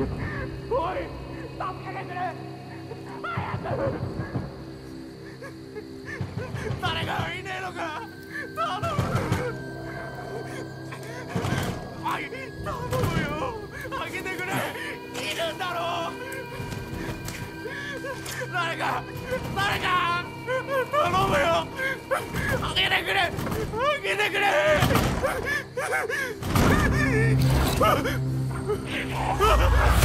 おい助けてくれ早く誰が。いねえのか頼むおい頼むよあげてくれいるんだろう誰か誰か頼むよあげてくれあげてくれ Ah!